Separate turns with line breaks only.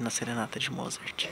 na Serenata de Mozart.